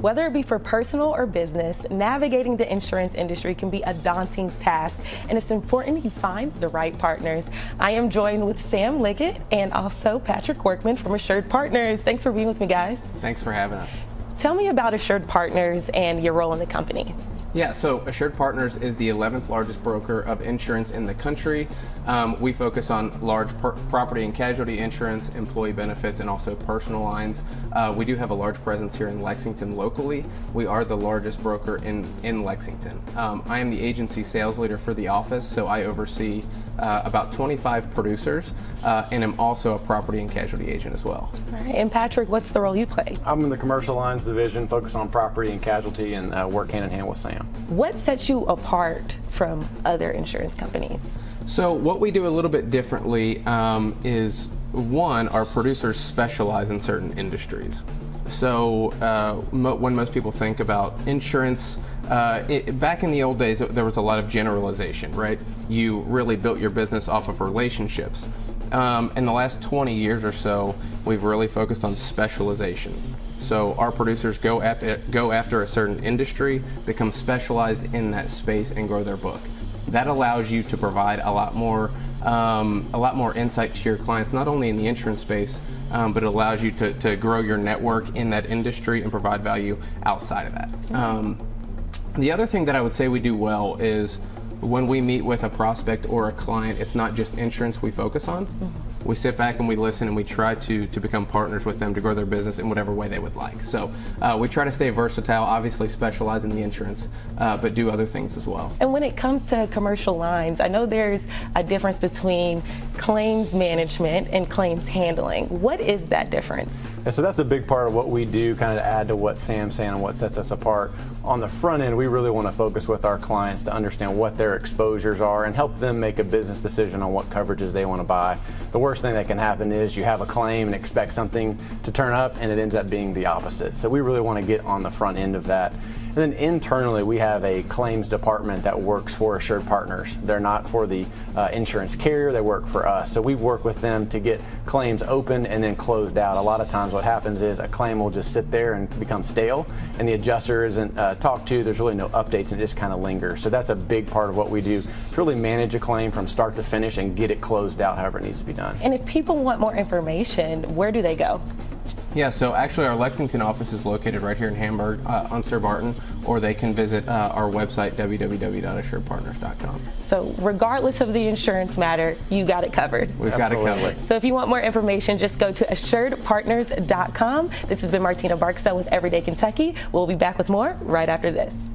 Whether it be for personal or business, navigating the insurance industry can be a daunting task, and it's important you find the right partners. I am joined with Sam Liggett and also Patrick Workman from Assured Partners. Thanks for being with me, guys. Thanks for having us. Tell me about Assured Partners and your role in the company. Yeah, so Assured Partners is the 11th largest broker of insurance in the country. Um, we focus on large property and casualty insurance, employee benefits, and also personal lines. Uh, we do have a large presence here in Lexington locally. We are the largest broker in, in Lexington. Um, I am the agency sales leader for the office, so I oversee uh, about 25 producers uh, and am also a property and casualty agent as well. All right, and Patrick, what's the role you play? I'm in the commercial lines division, focus on property and casualty, and uh, work hand in hand with Sam. What sets you apart from other insurance companies? So what we do a little bit differently um, is one, our producers specialize in certain industries. So uh, mo when most people think about insurance, uh, it, back in the old days, there was a lot of generalization, right? You really built your business off of relationships. Um, in the last 20 years or so, we've really focused on specialization. So our producers go after, go after a certain industry, become specialized in that space, and grow their book. That allows you to provide a lot more um, a lot more insight to your clients, not only in the insurance space, um, but it allows you to, to grow your network in that industry and provide value outside of that. Um, the other thing that I would say we do well is when we meet with a prospect or a client, it's not just insurance we focus on. Mm -hmm we sit back and we listen and we try to, to become partners with them to grow their business in whatever way they would like. So uh, we try to stay versatile, obviously specialize in the insurance, uh, but do other things as well. And when it comes to commercial lines, I know there's a difference between claims management and claims handling. What is that difference? And so that's a big part of what we do, kind of add to what Sam's saying and what sets us apart. On the front end, we really want to focus with our clients to understand what their exposures are and help them make a business decision on what coverages they want to buy. The worst thing that can happen is you have a claim and expect something to turn up and it ends up being the opposite. So we really want to get on the front end of that and then internally, we have a claims department that works for Assured Partners. They're not for the uh, insurance carrier, they work for us. So we work with them to get claims opened and then closed out. A lot of times what happens is a claim will just sit there and become stale and the adjuster isn't uh, talked to, there's really no updates and it just kind of lingers. So that's a big part of what we do, to really manage a claim from start to finish and get it closed out however it needs to be done. And if people want more information, where do they go? Yeah, so actually our Lexington office is located right here in Hamburg uh, on Sir Barton, or they can visit uh, our website, www.assuredpartners.com. So regardless of the insurance matter, you got it covered. We've Absolutely. got it covered. So if you want more information, just go to assuredpartners.com. This has been Martina Barksdale with Everyday Kentucky. We'll be back with more right after this.